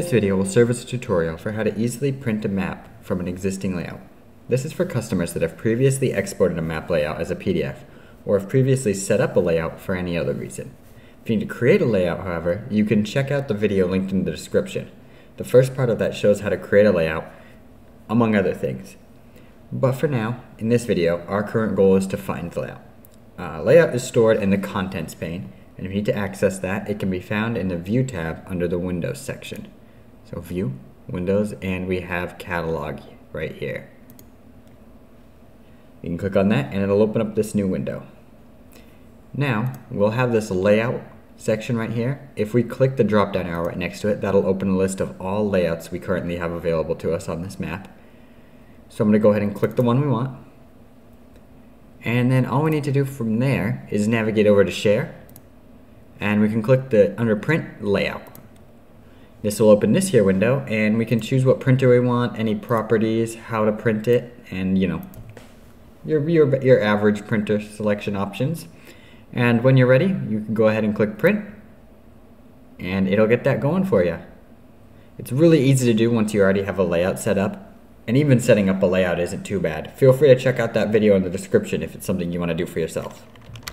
This video will serve as a tutorial for how to easily print a map from an existing layout. This is for customers that have previously exported a map layout as a PDF, or have previously set up a layout for any other reason. If you need to create a layout, however, you can check out the video linked in the description. The first part of that shows how to create a layout, among other things. But for now, in this video, our current goal is to find the layout. Uh, layout is stored in the Contents pane, and if you need to access that, it can be found in the View tab under the Windows section. So View, Windows, and we have Catalog right here. You can click on that and it'll open up this new window. Now, we'll have this layout section right here. If we click the drop down arrow right next to it, that'll open a list of all layouts we currently have available to us on this map. So I'm going to go ahead and click the one we want. And then all we need to do from there is navigate over to share. And we can click the under print layout. This will open this here window and we can choose what printer we want, any properties, how to print it, and you know, your, your, your average printer selection options. And when you're ready, you can go ahead and click print and it'll get that going for you. It's really easy to do once you already have a layout set up and even setting up a layout isn't too bad. Feel free to check out that video in the description if it's something you want to do for yourself.